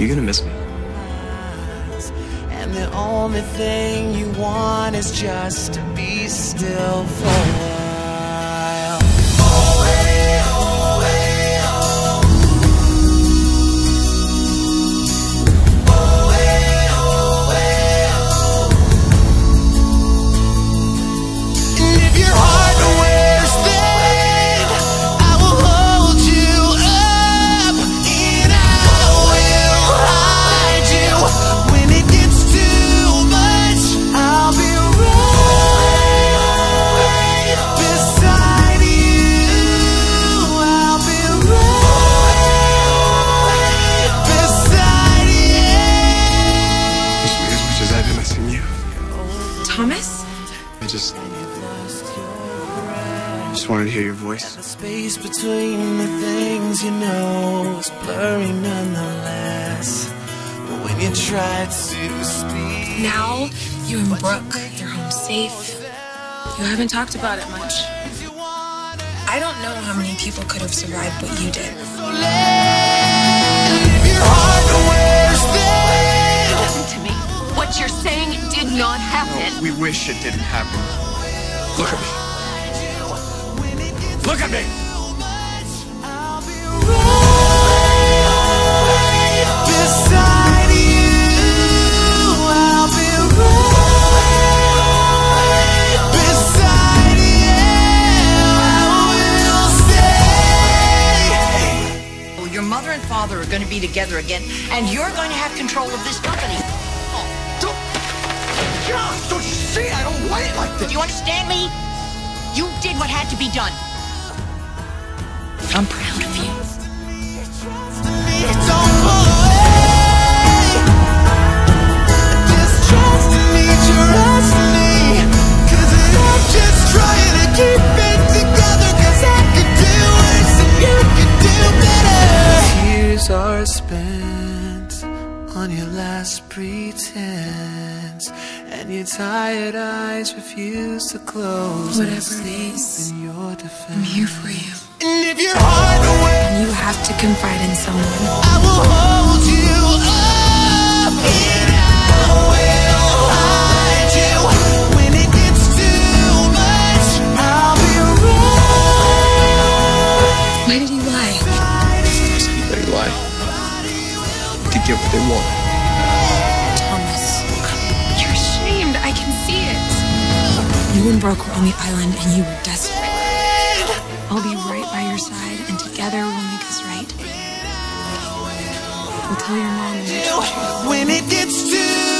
you gonna miss me? And the only thing you want is just to be still for Thomas? I just, just wanted to hear your voice. The space between the things you know is blurry nonetheless. When you try to speak, Now you and Brooke, you're home safe. You haven't talked about it much. I don't know how many people could have survived what you did. We wish it didn't happen. Look at me. Look at me. I'll be right beside you. I'll be right beside you. I will stay. Your mother and father are going to be together again, and you're going to have control of this company. Don't, God, don't you see? I don't want it like Do you understand me? You did what had to be done. I'm proud of you. Don't pull away. Just trust me, trust me. 'Cause I'm just trying to keep it together. 'Cause I could do worse and you could do better. Tears are spent on your last pretense. And your tired eyes refuse to close. Whatever and it in your defense. I'm here for you. And if your heart wears And you have to confide in someone. I will hold you up and I will hide you when it gets too much. I'll be right Why did he lie? They lie. To get what they want. I can see it. You and Brooke were on the island and you were desperate. I'll be right by your side and together we'll make this right. We'll tell your mom and your children. when it gets too